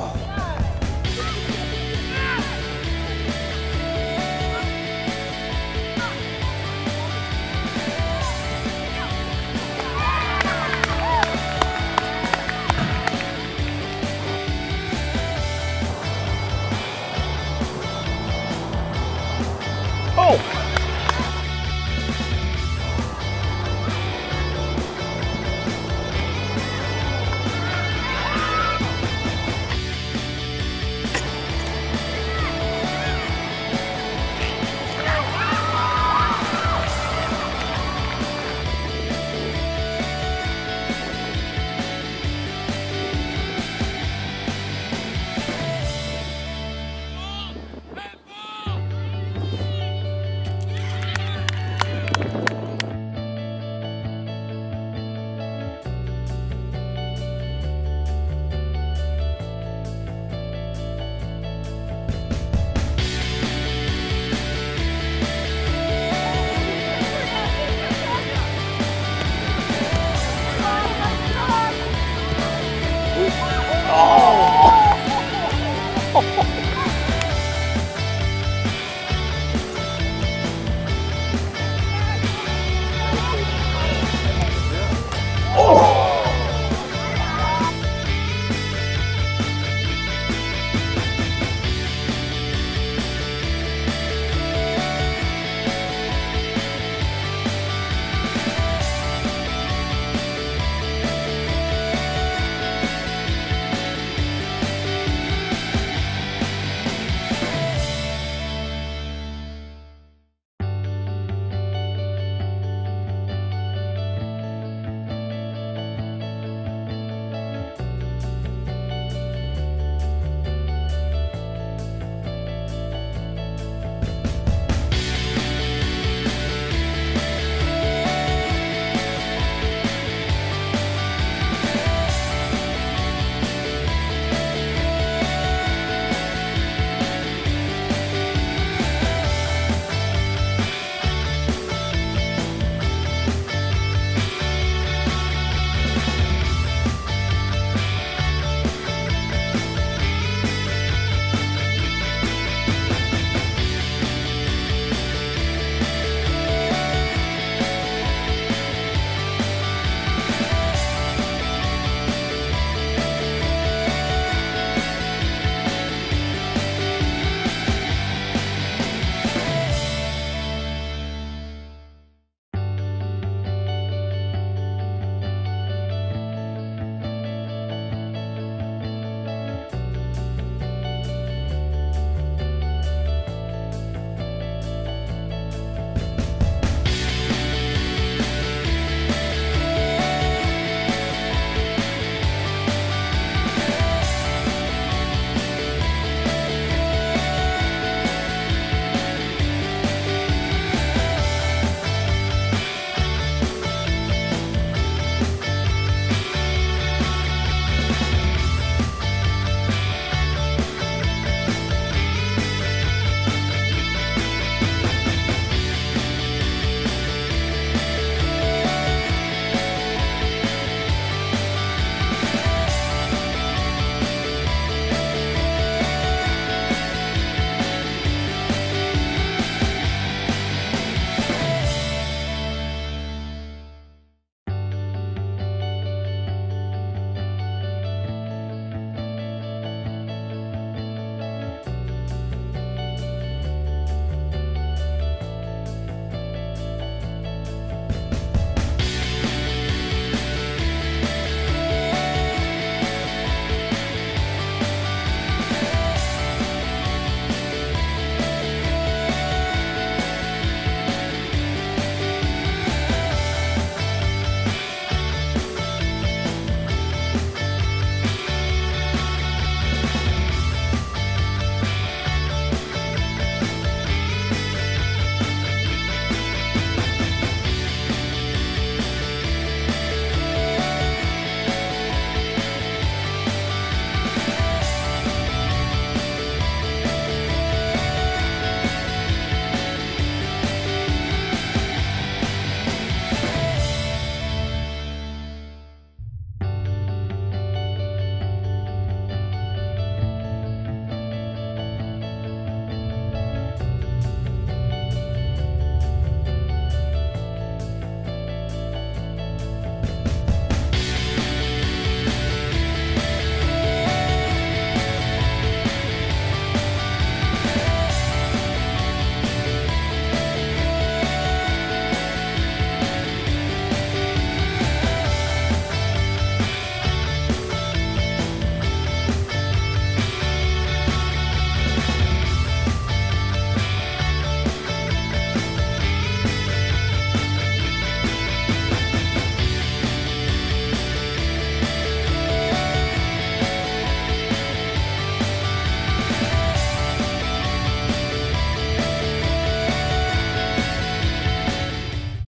Oh.